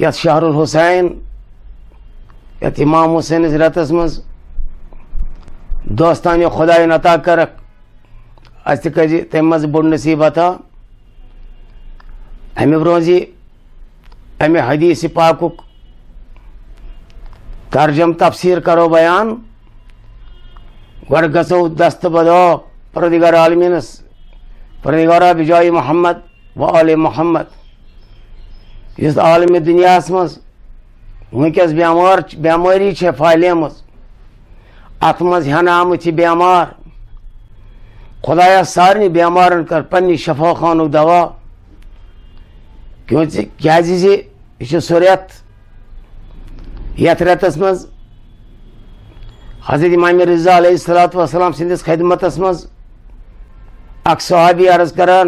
यथ शहरुल हुसैन यथ इमाम हुसैन रतस मज दोस्तान खुदाय नता तज तम बोड़ नसीब अता अमे ब्रोजी अमे हदीस पाकुक तर्जम तफसीर करो बयान गो गो दस्त बदो परदिगार आलमीनस परदिगारा बिजाई मोहम्मद व आल मोहम्मद इस आलम दुनियास मज वनकस बेमार बेमारी फालेम अत मज हन आमुत बेमार खुदाया सारे बेमारन कर पन्नी शफा खानु दवा क्यों क्या यह सुरत यथ रतस मज हजरत इमाम रजा सलात वसलाम सदिस खदमतस मज अख सहाबी अर्ज करान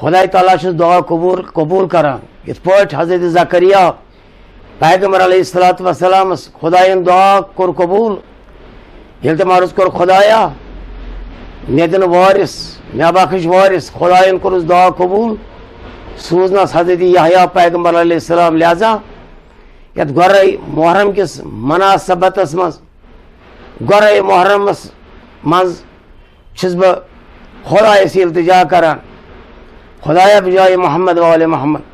खुदा तला दुआ कबूल कबूल इत पट हज़रत जकरिया पैगंबर सलात वसलाम खुदायन दुआ कोर कबूल। ये तम अर्ज़ कोर खुदाया। मे दिन वारिस मे बख्श वारिस खुदायन कोर दुआ कबूल। सूजनस हज़रत यहया पैगंबर सलाम, लिहाजा। यथ गुर्र मुहर्रम किस मनासबत मज गुर्र मुहर्रमस मज बह खुदायस इल्तजा करान। खुदाया बजाय मोहम्मद वाल मोहम्मद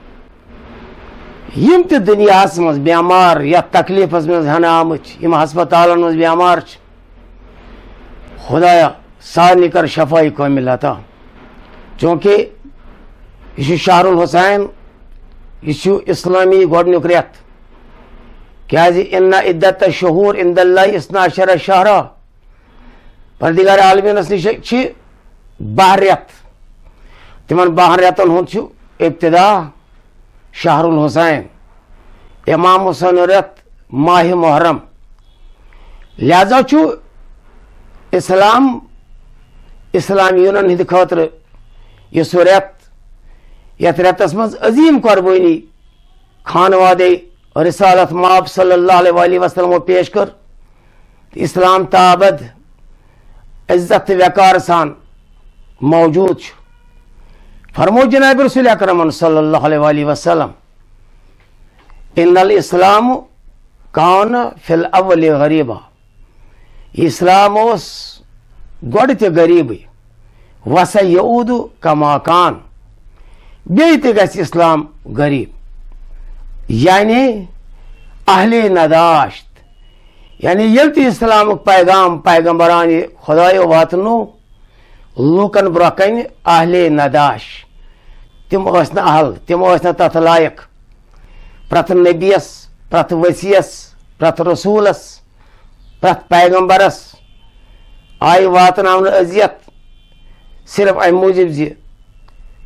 यम त दुनियास मज बेमार या तकलीफस मज हन आमुच यम हस्पतालन मज बेमार खुदाया सारनी कर शफाई कमिल चूँकि यह शाहरुल हुसैन यह इस्लामी गोडनुक रेत क्या इन्ना इद्दत शहूर इंदल्ला इसना शर शहरा परदिगार आलमीनस रेत तिमन बहन रेतन हुंद इब्तदा, शाहरुल हुसैन, इमाम हुसैन रेत माह मुहर्रम। लिहाजा इस्लाम इस्लामियन हंद खतर यह रेत यथ रेतस मज अजीम कुर्बानी खानवादे रिसालत माप सल्लल्लाहु वसल्लम पेश कर इस्लाम ताबद, इज़्ज़त वकार सान, मौजूद फरमो जनाब रसूल अक्रम इन इस्लाम कान फिल अवल गरीबा इस्लाम गोड त गरीब वस यऊद कमाकान बे इस्लाम गरीब यानी अहले नदाश्त यानी ये इस्लाम पैगाम पैगम्बरान खुदायो वातनो लूकन ब्रोह कन अहले नदाश तम अहल तम तथ लायक प्रथ नबीस प्रथ वसीस प्रथ रसूलस प्रथ पैगम्बरस आय वातन अजियत सिर्फ़ अम मूजब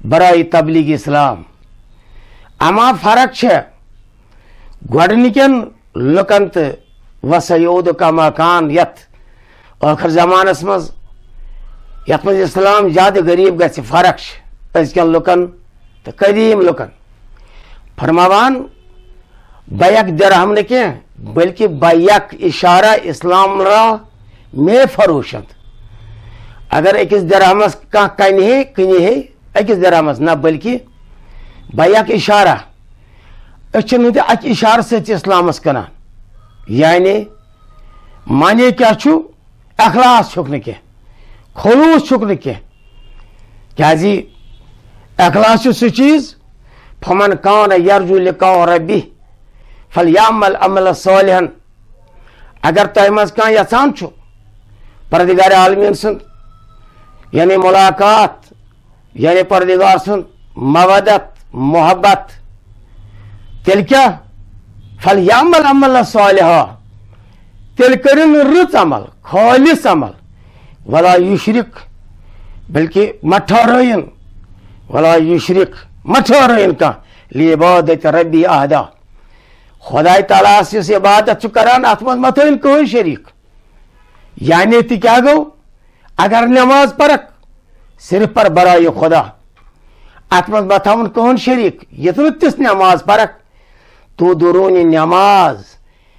बराई तबलीग इस्लाम अमा फ़र्क गोडनिकन लुकन तो वसयूद का मकान यथ आखिर जमानस मज यथ मज इस्लाम ज़्यादा गरीब ग फ़र्क लुकन तो कदीम लुकन। फरमावान बैक दरहम न कह बल्कि इशारा इस्लाम रा मे फरोशत। अगर अकिस दरहमस कह कन हे कन हे अकिस दरहमस ना, बल्कि बैक इशारा। अत इशार सलामस कर यानी माने क्या अखलास छुक कह न कह क्या अखलास सह चीज़ फमन कान यरजू लिका रबी फल यामल अमल सालहन अगर तह मज कह यहान परदिगार आलमीन सुन यानी मुलाकात यानी परदिगार सुन मवदत मोहब्बत तेल क्या फल यामल अमल सालह तेल कर रुच अमल खालिस अमल वला युशरिक, बल्कि मठहरन वला युशरिक मठहरन कह लिबादत रबी अहदा खुदा तलास इबादत करान अत मज मथन कह शरीक। यानी ति क्या गो? अगर नमाज़ परक सिर्फ़ पर बराय खुदा। अत मज मथवन कहन शरीक? ये तिस नमाज़ परक तो दुरून नमाज़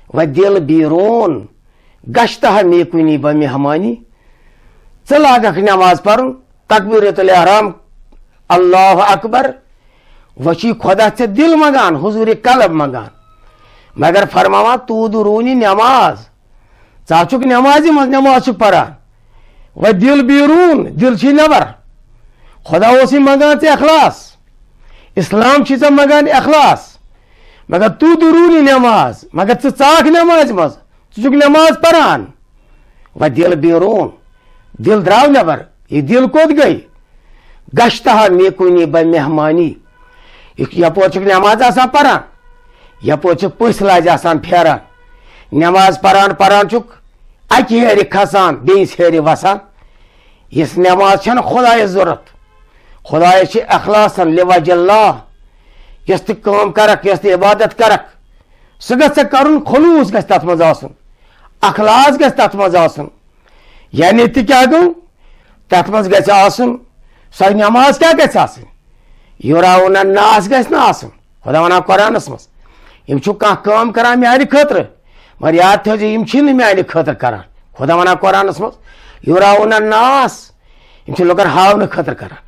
व दिल बीरून, गश्तः मेकुनी ब च लागक नमाज़ पर तकबीरतुल अहराम अल्लाह अकबर। वशी खुदा से दिल मंगान, हुजूर कलब मंगान। मगर फरमावा, तू दुरूनी नमाज़। चाचुक नमाज़ मज नमाज़ परान व दिल बीरून, दिल नबर। खुदा मंगान चे अखलास। इस्लाम मंगान अखलास। मगर तू दुरूनी नमाज़। मगर च चाक नमाज़ मज। चुक नमाज़ परान व दिल बेरून। दिल द्राव नबर ये दिल कोत गई। गश्तः मेकुनी ब मेहमानी। यपोर नमाज़ आसान परान। चुक पस लाज आसान फेरान। नमाज़ परान परान चुक। अकि हेर खसान, बेस हेर वसान। इस नमाज़ छन खुदाय ज़रूरत। खुदाय अखलासन लिवजल्लाह यस तम करक इबादत करक। सह कर खलूस गस तथ मज अखलास मज यानी ति क्या गो तथ मज सह नमाज़ क्या गस युराउन नास ना खुदा वन कुरानस यम कम करान म्यान खतर मगर याद थो यम म्यान खतर करान खुदा वन कुरानस मज युराउन नास लुकन हावन खतर करान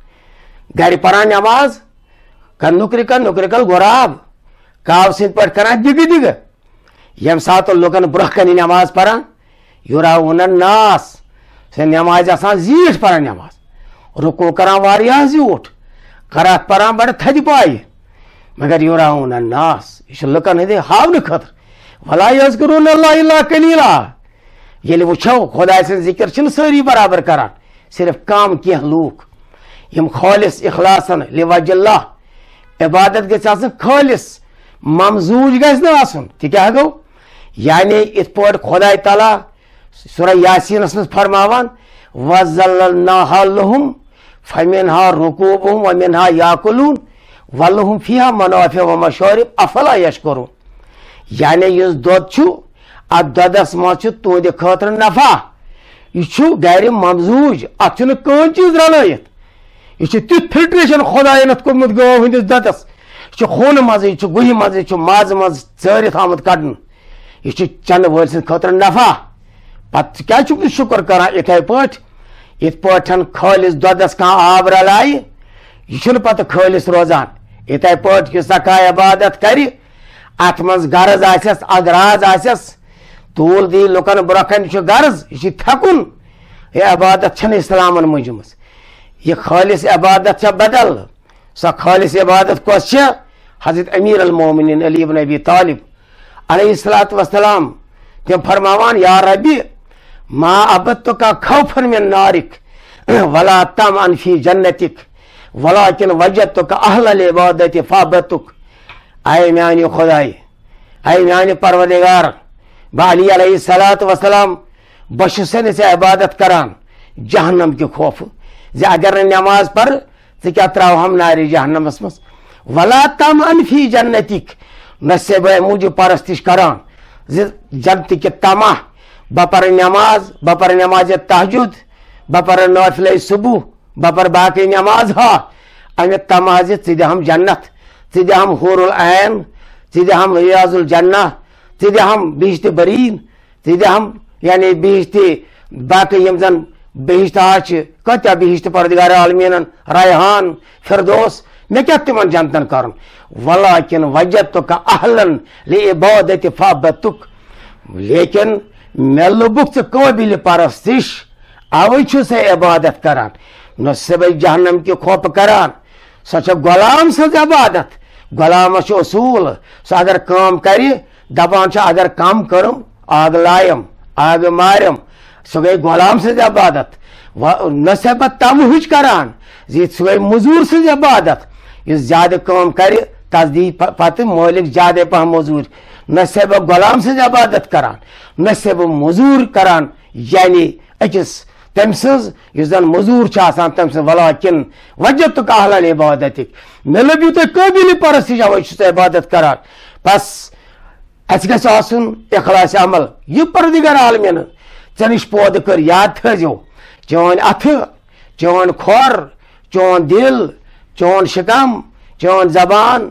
गर परान नमाज़ कर नुक्र कर नुक्र कल गुराब काव सत पे कर दिग दिग यम सात लुकन ब्रह कन नमाज़ पान युरावन नास से नमाज़ जीठ पान नमाज़। रुको करान जीठ करात पान बड़ थद पाए। मगर युरावन नास। यह लुकन हंद हावन खतर। वला करूला कलीला। ये वो खुदा ज़िक्र सारी बराबर करान। सिर्फ़ कम कह लूख यम खालिस इखलासन लिवाजल्ला इबादत गस खालिस। ममजूज गस क्या गो यानी इत पे तला सुर यासीनस मज फरमावान वजल्लहुम फमिन हा रुकूबुम वमिन हा याकुलून वलहुम फिहा मनाफे व मशोरिब अफला यशकुरुन यानी इस दोद दोदस मज तुंद खतर नफा यह गर ममजूज अत कह चीज़ रलत यह तुथ फिल्ट्रेशन खुदायन कोर्मुत गो हंदिस दतस यह खून मज यह गुह मज यह मज यह क्या शुक्र पट इत पठन खालिस ददस कह आब रलाय यह पत खालिस रोजान। इथे सका इबादत कर। अत मज आसस अदराज आसस तूल दी लुकन ब्रोखन गर्ज यह थकुन। यह इबादत इस्लाम मुजम यह खालिस इबादत बदल। सो खालिस इबादत कस हज़रत अमीर अलमोमिन अली इबन अबी तालिब अलैहिस्सलात वसलाम तम फरमावान, या रबी मा अबत का खौफन में नारिक, वला तम अनफी जन्नतिक वला किन वजत का अहल इबादत फाबतुक। आए म्यान खुदाई, आए म्यान परवदिगार बाली अलैहिस्सलात वसलाम बशन से इबादत करान, जहन्नम के खौफ। जे अगर नमाज़ पर तो क्या त्राव हम नारे जहन्नमस मस वला तम अनफी जन्नतिक न से मूजूब परस्तिश करान। जन्नत के तमा बपर नमाज़ बपर नमाज़ तहजुद बपर नौफिल सुबह बपर बाकी नमाज़ हा अमे तमाज थे हम जन्नत थे हम हूरुल ऐन थे हम रियाजुल जन्ना थे हम बिहत बरीन थे हम यानी बिहत बाकी जन बिहत आज कत्या बिहत परदिगार आलमीन रैहान फिरदोस मे क्या तिम जनतन कर वलाकिन वजत का अहलन ले फाबतुक लेकिन मे लुबुक चे काबिल परस्तिश अवे से इबादत करान न सब जहनम के खोप करान सो गुलाम सज इबादत गुलाम असूल सो अगर काम कर दपान अगर कम करम आग लायम आग मारम सो गई गुलाम सज इबादत न सब तम हुच करान सह गई मजूर सज इबादत इस ज़्यादा काम कर तस दी पत मालिक ज़्यादा पह मजूर। न से बह गुलाम सज इबादत करान। न मजूर करान। यानी अकिस तम सन मजूर तम वला किन वजत कहलन इबादत मे लबियो तुम काबिल परस्त अवे इबादत करान। बस अस गखलास अमल। यह परदिगर आलमिन ऐ नश पौध कर याद थो चौन अथ चौन खोर चौन दिल चौन शिकम चौन जबान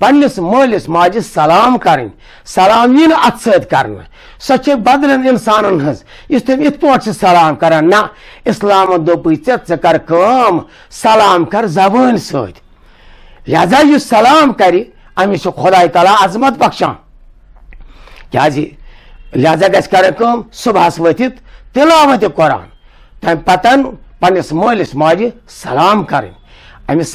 अम पन्निस मालिस माजिस सलाम कर सलाम यी अत सत कर सो बदलन इंसान इस तुम इत पे सलाम कर ना इस्लाम दोप ऐ कर सलाम कर जबान लिहाजा यह सलाम कर अमिस खुदा तला अजमत बख्शान क्या लिहाजा गस कर सुबह वथित तिलावत कुरान तम पतन पन्निस मालिस माजि सलाम कर अमिस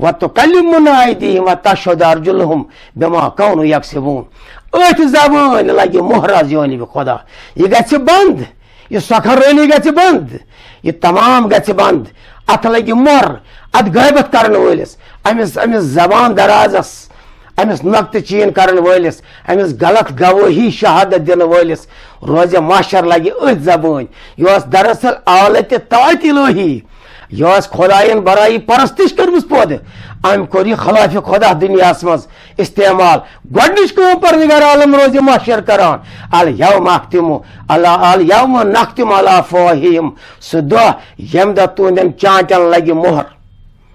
व तो कलिमुन व तशद अर्जुलहम बिमा कौन यकसिबून अथ जबान लगे मोहराज जानब खुदा यह ग बंद यह सखरनी ग बंद यह तमाम ग बंद अत लगे मोहर अत गैबत कर वलिस अमिस अमिस जबान दराजस अमिस नक्त चीन कर वलिस अमिस गलत गवाही शहादत दिन वलिस रोज माशर लगे अथ जबान यह दरअसल आलत तात इलाही यह खुदायन बराई परस्तिश कर्मस पौधे अम कोर यह खिलाफ खुदा दुनिया मज इस्तेमाल गोडनिश परदिगार आलम रोज मशर करान अल यौम अख्तिम अल यौम नख्तिम अला फवाहिम सह यम दह तुंदन चांटन लगे मोहर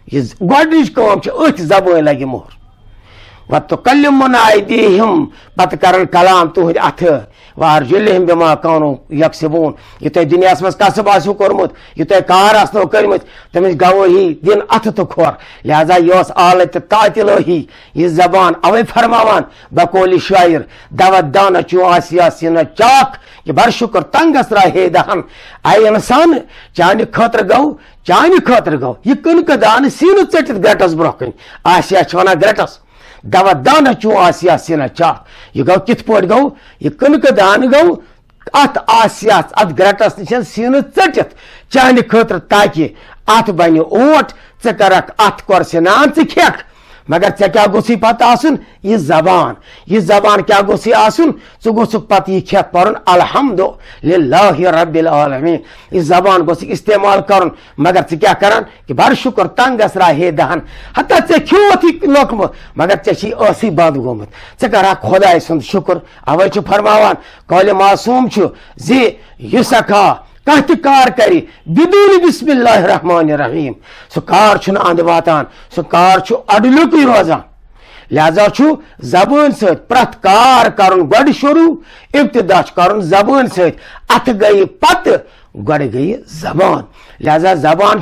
यह गोडनिश अथ जबान लगे मोहर व तो कलम आयदीहिम पत कर कलाम तुहद अथ। वार जुलहिम बिमा कानू यकसिबून। यह तुम दुनिया मज कसब आसो कोर्मुत। यह तुम कार आसनो कर्मत। तमिस गवाही दिन अथ तो खोर। लिहाजा यह आलत तातिलही। यह जबान अवे फरमान बकोल शायर। दवत दान चू आसिया सिन चाक। यह बर शुक्र तंगस हे दहन। आय इंसान, चान खतर गौ चान खतर गौ यह कनक दान सीन चटित ग्रेटस ब्रोह आसिया वन ग्रेटस दवा दान चू आसिया चाक यह गो कित पे गो यह कनक दान गो अत आसिया अत ग्रटस नश सीन चटित चान खतर ताकि अत बन ओट े करक अत कर सिनान े खेक मगर ऐ क्या गोसी पत यह जबान यह जबान क्या गोसी आसन े गोस पत यह खेत पर अलहमद आलमीन यह जबान गोस इस्तेमाल कर मगर े क्या कर बर शुक्र तंग गस हे दहन हता ऐ खोत लोकमुत मगर ऐसी असी बंद गोमुत े कर खुदाय सुंद शुक्र अवे फरमावान कौल मासूम जी यह कह कार। कर बिदून बिस्मिल्लाह रहमान रहीम सह कार अंद वातान सह कार अडलुक रोजान। लिहाजा जबान सत कार कर गोड शुरू, इब्तदा कर जबान सत गई पत गई जबान। लिहाजा जबान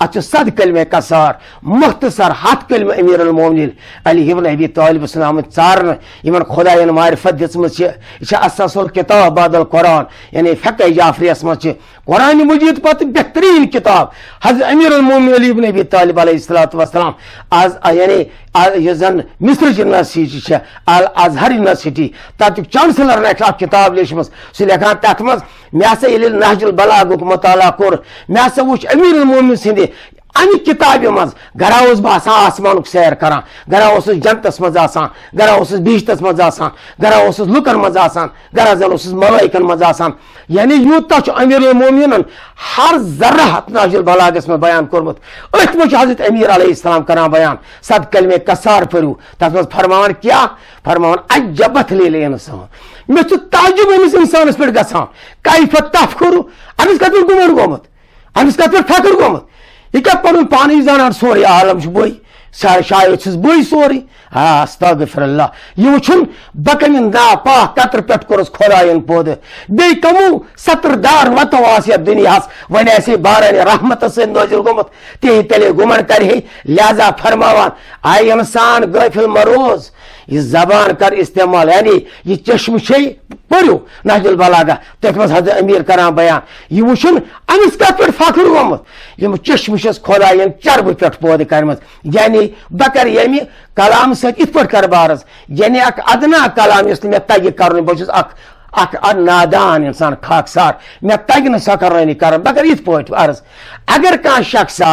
अत सद कसार मुख्तसर हत कलम अमीर मोमिन अली इब्न अबी तालिब सलाम चारन यमन खुदायन मारिफत दिसमस यह किताब बादल कुरान यानी फक जाफरियस मज कुरान मजीद पत बेहतरीन किताब हज अमीर मोमिन अली इब्न अबी तालिब अलैहिस्सलाम आज यानी जन मिस्र यूनिवर्सिटी अल अजहर यूनिवर्सिटी तक चांसलर किताब लेचम सह लेखान तथ मे ये नहजुल बलागुक मुताला कोर मे हसा वो अमीर मोमिन सिंध अमि किताब मज। गरा बह आसमान सैर कर। गरा जनतस मज गरा बिजतस मज गरा लुकन मज गरा जन मलाइकन मज यानी यूता अमीर मोमिन हर जर्रा नाजिल बलागस में बयान कोर्मुत। अथ मे हज़रत अमीर अलैहिस्सलाम करान बयान। सद कलमे कसार परू तथ मज फरमान क्या? फरमान, अजबत ले इंसान मे ताजुब अमिस इंसानस पे ग कैफ तफकुर अमिस कत गुमर गोमुत। अमिस कत फकर गोमुत। यह क्या पुन पान जान सोरे आलम बई शायद बई सोरे अस्तगफिरल्ला यह वुन बकन ना पा कतर पे कोरस खुदायन पौध बे कमो सत्रदार वतो आस दुनिया वन ऐसे बारन रहमत से नजिल गोमुत ते तेले गुमन कर लिहाजा फरमावान आय इंसान गफिल मरोज यह जबान कर इस्तेमाल, यानी यह चश्म पो नहजुल बलागा। तथ मज हज अमीर करान बयान यह वुन अमिस कत पे फखर गोमुत यम चश्म खुदायन चरब पे पौध कर यानी बह कर यमि कलाम सत कर बारस। यानी अख अदना कलाम इस मे तगि कर बहुत अख नादान इंसान खाकसार। मे तगि न सकरानी कर बह कर अर्ज़ अगर कह शख्सा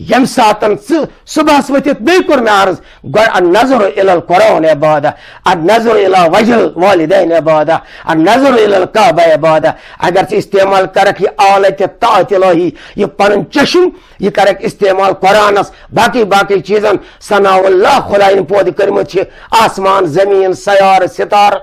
यम सातन सुबह वथित बे कोर अर्ज़ नज़र इल कुरान इबादा अ नज़र इल वजल वालिदैन इबादा अ नज़र इल काबा इबादा अगर इस्तेमाल करक ये आलत तात इलाही ये पन चश्म ये करक इस्तेमाल कुरानस बाकी बाकी चीजन सनाउल्लाह खुदाइन पौध करमत आसमान ज़मीन सयार सितार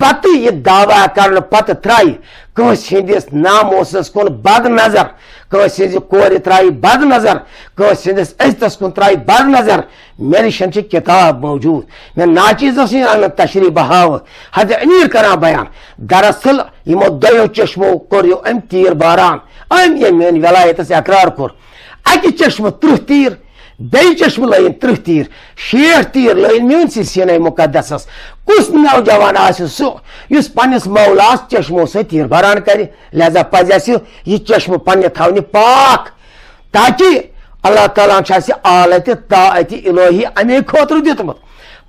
पत यह दावा कर पत हंदिस नामोसस कुन बद नज़र कोर त्राई बद नज़र कंस हंदिस इज्जतस कुन त्राई बद नज़र मे निश किताब मौजूद। मे नाचीज तशरी बहाव। हज अमीर कर बयान। दरअसल यमो दो चश्मो कोर अम तीर बारान अम ये मेन वलायत अकरार कोर अकि चश्म त्रुह तीर बे चश्म लाइन त्रुह तीर शेठ तीर लाइन मीन सीन मुकदस कुस नौजवान सह पन्नस मौलास चश्मो सत तीर बरान कर लिहाजा पज यह चश्म पन्ने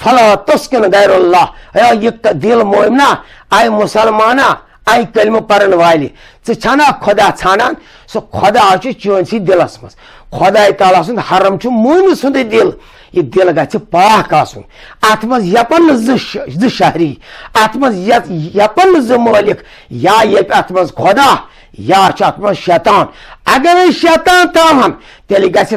फला तस्किन गैर अल्लाह यह दिल मोम ना आय मुसलमाना आय कलम परन वाले छना खुदा छानान सो खुदा चोन सी दिलस मज खुदा ताला सुंद हरम मोम सुंद दिल यह दिल ग पाक अत मज यपन जि शहरी अत मज यपन जि मालिक या ये अत मज खुदा या अत मज शैतान अगर शैतान तावन तेल गि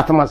atmaz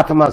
atmaz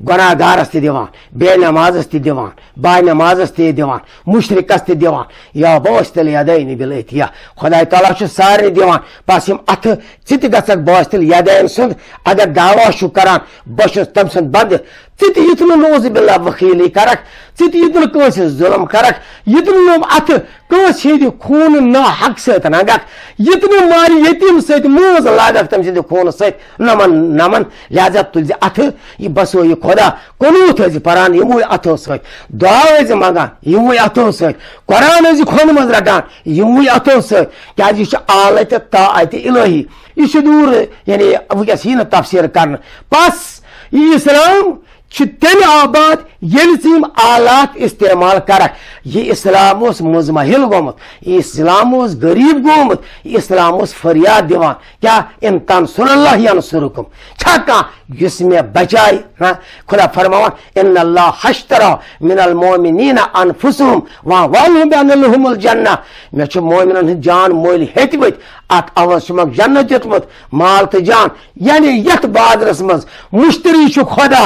गुनाहगारस दिवान बे नमाजस दिवान बा नमाजस दिवान मुशरिकस दिवान या बॉस तल यादाई बिल इतिया खुदाई ताला सारे दिवान पास यम अथ चित गसक बॉस तल यादाई सुंद अगर दावा करान बश तम सुंद बंद इत युत नोज़ बिल्ला वकीली करक इत युत नस जुलम करक युत नम अत कस खून ना हक सगक युत मार यतीम सत मोज लागक तम सद खून सत नमन नमन लिहाजा तुल अथ यह बसो यह खुदा कुनूत पान यमो अथो सत दुआ मंगान यमो अथो सत कुरान खोन मज रटान यमो अथो सत क्या आलत तात इलाही यह दूर यानी वस यह तफसीर कर बस यह इस्लाम तम आबाद ये आलात इस्तेमाल कर यह इस्लाम मुजमहिल गोमुत इस्लाम गरीब गोमुत इस्लाम फरियाद दिवान क्या इन तन सुनल्लाहुम छा कह मे बचाए हाँ खुदा फरमान इन अल्लाह हश्तरा मिनल मोमिनीन अनफुसुम वहाँ वालहुम जन्ना मे मोमिन जान मोल हेतमत अत अवस जन्नत दितमुत माल तो जान यानी यथ मज मुश्तरी खुदा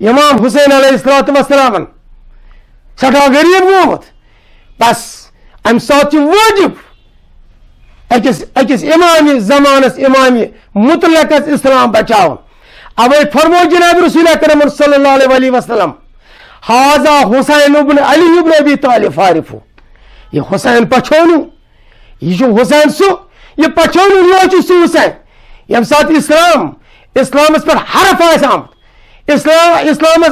इमाम हुसैन अलैहिस्सलाम सठा गरीब गोमत बस अम सात अकिस इमाम जमानस इमाम मुतलकस इस्लाम बचाव अवे फरमो जनाब रसूल करम सल्लल्लाहु हाजा हुसैन इब्न अली इब्न अबी तालिब फारिफु ये हुसैन पछोनु ये हुसैन सु ये पछोनु यो सु हुसैन यम सात इस्लाम इस्लाम पे हरफ आमत इस्लाम इस्लाम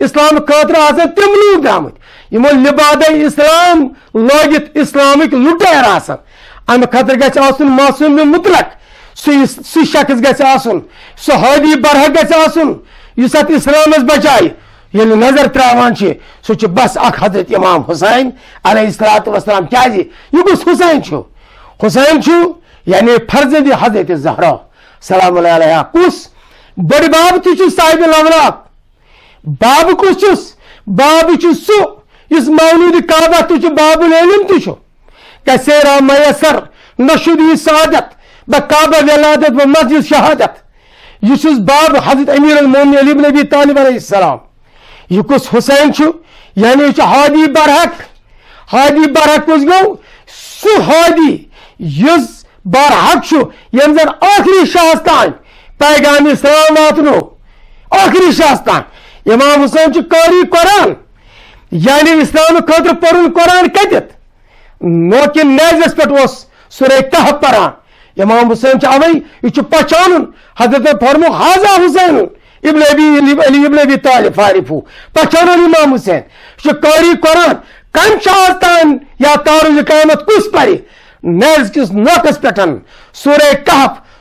इस्लाम खतर तम लूक आमत यमो लिबाद इस्लाम लोगित इस्लामिक लुटेर अम खतर गसन मासूम मुतलक सह शख्स गसन सह हदी बरह गत इस्लाम बचाए ये नज़र त्रावान सह बस अख हज़रत इमाम हुसैन अलैहिस्सलात वसलाम क्या यह कुछ हुसैन हुसैन यानी फर्जद हज़रत जहरा सलाम कुस बड़ बाब तुम साहिब लवलाक बाब कुस बाब सु इस मौलूद काबा तुझ बाबुल इलम तुझ कसेरा मयसर नशुद सादत, ब काबा वलादत व मस्जिद शहादत। यह बाब हज़रत अमीर मोमिन अली नबी तालिब सलाम। यह कुस हुसैन यानी हादी बरहक। हादी बरहक कुस गो, सु पैगाम इस्लाम तान इमाम हुसैन कारी कुरान खतर पुर कुरान कत नोकिन नेजस पे सुर कह पान इमाम हुसैन यह पहचान हज़रत फरमो हाजा हुसैन इबन अबी अली इबन अबी तालिब फारिफू पहचान इमाम हुसैन कुरान कम तान या तारुज कयामत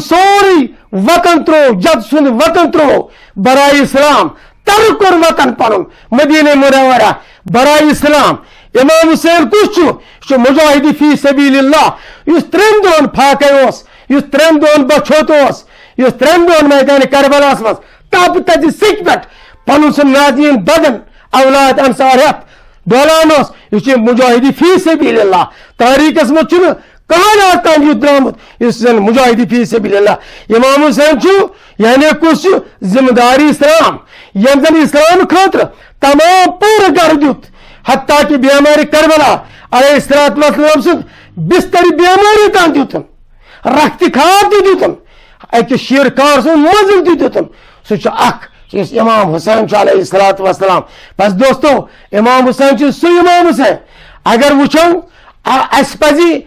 सोरी वतन त्रो, जद सुन वतन त्रो। बराए इस्लाम, तर कोर वतन पन मदीने मुनवरा बराए इस्लाम। इमाम हुसैन कुछ मुजाहिदी फ़ी सबीलिल्लाह त्रेन दोन फाके त्रेन दोन बछोत त्रेन दोन मैदान करबलास मज तप तज सिक पे पन सह नाजीन बदन, औलाद अंसार हेत डोलान मुजाहिदी फ़ी सबीलिल्लाह। तारीखस मज Galâten yudramın. Hüsnün mücahidi fî sebilillah. İmam Hüseyin çu yani kuş zimdari İslam. Yemden İslam kontra. Tamam pura gargüt. Hatta ki biyamari Kerbela. Aleyhisselatü Vesselam'sın. Bistari biyamari tanıdıyordun. Raktikar diyordun. Eki şiir karsın mazıl diyordun. Suçu ak. Siz İmam Hüseyin çu aleyhissalatü vesselam. Bas dostum İmam Hüseyin çu su İmam Hüseyin. Agar uçan aspezi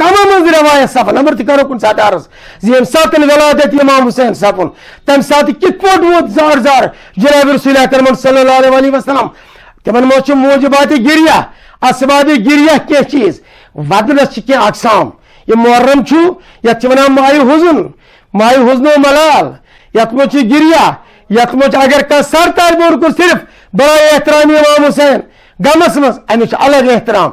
तमाम रवायत सफ number तरो कुन सात आरस यम सात वलादत इमाम हुसैन सफुन तम सात कित पोट वो जार जार जनाब रसूल अकरम सल्लल्लाहु अलैहि वसल्लम तिमन मो मूजबात गिरिया असबाब गिरिया कह चीज़ वदनस कह अकसाम यह मुहर्रम ये वन माय हुजन माय हुजनो मलाल यथ मो गिरिया यथ मो अगर कह सर तार बोर को सिर्फ़ बड़ा एहतराम इमाम हुसैन गमस मज अमिच अलग एहतराम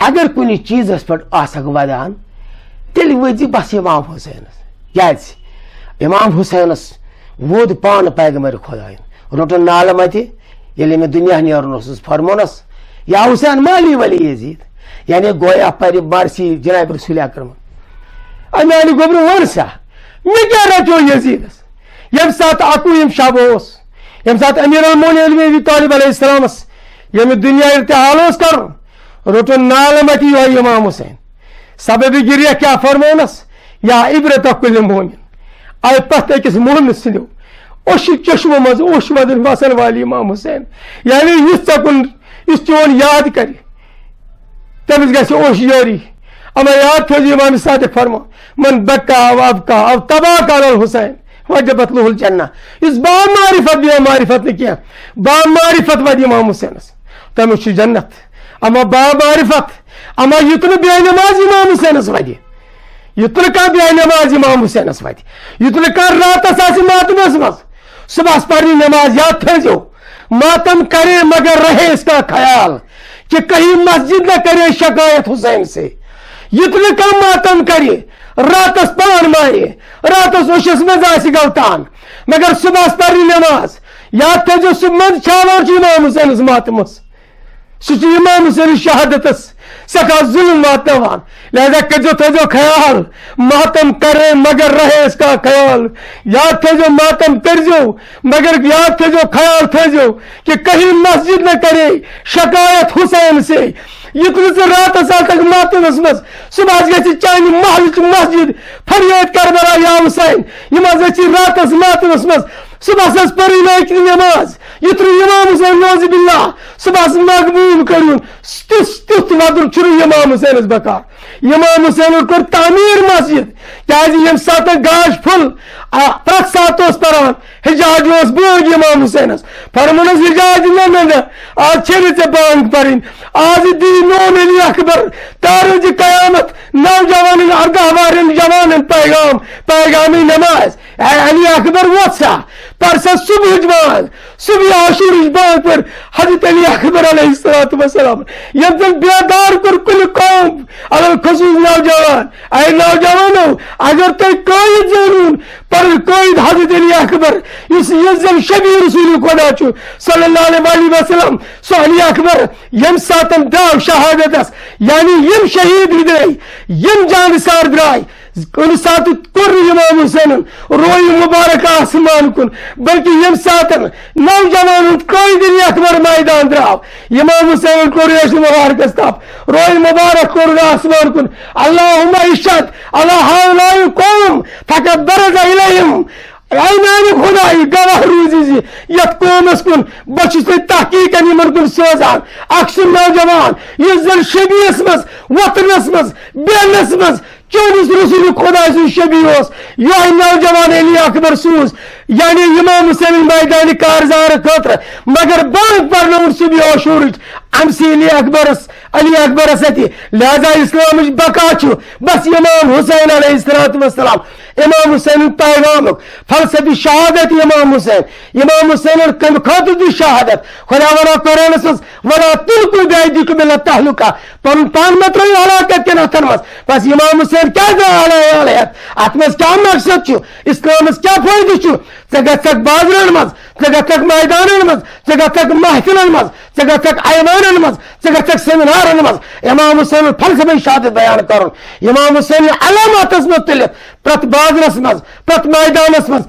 अगर कुछ चीज़ पे वदान तेल वज बस इमाम हुसैनस। क्या इमाम हुसैनस वोद पान पैगमर खुदायन। रोटन नाल मत ये मे दुनिया नेरन फरमोनस। या हुसैन माली वली यजीद। यानी गोया पर मारसी जनाब रसूल अक्रम। अमानी गोबर सा मे क्या रचो यजीदस। यम सात अकु यम शब यम सात अमीर अलमोनी तालिब अलैहिस्सलामस। यम दुनिया इर्तिहाल कर। रोटन नाल मत इमाम सबब गिरिया क्या फरमोनस या इबरत कुल मोमिन आय पत अकिस मोहन सो ओश चश्मो वदन वसन वाली इमाम हुसैन यानी इस चोन याद कर तमिस गि ओश यारी अमा याद थो इमाम सादिक फरमा मन बक्का अब का अब तबाह वजबत लुहुल जन्ना इस बा मारिफत ने किया बा मारिफत हुसैन तमिस जन्नत मारिफत अमा युतन बे नमाज़ इमाम हुसैन वदि युतन कह बे नमाज़ इमाम हुसैन वदि युतन कह रातस मातमस मज सुबह पढ़नी नमाज़ याद थो मातम करे मगर रहे इसका ख्याल कि कहीं मस्जिद न करे शिकायत हुसैन से युतन कम मातम करे रातस पान मारे रातस उशस मज गलतान मगर सुबह पढ़नी नमाज़ याद थो सह मज छावान इमाम हुसैन मातमस सह इमाम हुसैन शहादतस सका जुल्म वातवान लिहाजा कजो थो ख्याल मातम करे मगर रहे इसका ख्याल याद थो मातम करजो मगर याद थो ख्याल थो कि कहीं मस्जिद न करे शिकायत हुसैन से युत रात तक मातमस मज सुबह ग चान महल मस्जिद फरियाद करबरा या हुसैन यम रात मातमस Subhasal sparina ekrin namaz. Yatırın yamağımız ennazi billah. Subhasın mağbul karın. Stüt stüt vadır çürü yamağımız eniz bakar. Yamağımız enur kur tamir masjid. Kazi yem sata gaş pul. Prak satos paran. Hicacı os bu yamağımız eniz. Parmanız hicacı nende. Açelice bank parin. Azi din non eli akbar. Tarıcı kıyamet. Navcavanın argahvarın cavanın peygam. Peygami namaz. Ali Akbar वो सा परसा सुबह नमाज सुबह आशूर बाग पर हजरत अली अकबर अलैहिस्सलाम यम तक बेदार कर कुल कौम अगर खसूस नौजवान अरे नौजवानों अगर तुम कोई जानून पर कोई हजरत अली अकबर इस यजन शबी रसूल खुदा छु सल्लल्लाहु अलैहि वसल्लम सो अली अकबर यम सातम दाव शहादत यानी यम शहीद द्राय यम जानसार द्राय కొన్నిసార్లు కొర్రయమాము సనం రోయి ముబారక ఆస్మాన్ కున్ బల్కి యమ్ సాతన్ నౌజవాన్ కోయి దిని అక్బర్ మైదాన్ ద్రావ్ ఇమాం హుసేన్ కొరియాష్ ముబారక స్తాప్ రోయి ముబారక్ కొర్ర ఆస్మాన్ కున్ అల్లాహుమ్మ ఇషాత్ అలా హౌలాయి కోమ్ ఫకద్దరజ ఇలైహిం Aynı Hudayi Gavah Ruzizi. Yatkınımız kun Başüstü tahkiken iman kun sözan Akşın mevcaman Yüzler şebiyesimiz Vatanımız Bennesimiz Jonis Resulü Kodaysın Şebiyos. Yayınlar cevan eli akbar suz. Yani İmam Hüseyin Baydani karzarı katr. Magar bank parlamur sebiyo şuruç. Amsi eli akbarız. मगर बंद पर सुबह अशूर अमसी अली अकबरस अली अकबरस लिहाजा इस्लाम बका बस इमाम हुसैन अलैहिस्सलाम इमाम हुसैन पैगाम फलसफी शहादत इमाम हुसैन इमाम हुसैन कम खत शहादत खुदा वना कुरान वना तुलकु बैदिक मिल तहलुका पन पान मत रही हलाकत के नथन मस बस इमाम हुसैन क्या हलाकत अत मस क्या मकसद इस्लाम क्या फायदे े गक बाजरन मज े गक मैदान मज े गक महफिलन मज े गक ऐवान मज े गक കാരണമാണ് ഇമാം ഹുസൈൻ ഫൽസഫ ഷാദി ബയാനക്കാരൻ ഇമാം ഹുസൈൻ അലാമത്ത് മുത്തലിഫ് പ്രത് ബാദറസ് മസ് പ്രത് മൈദാനസ് മസ്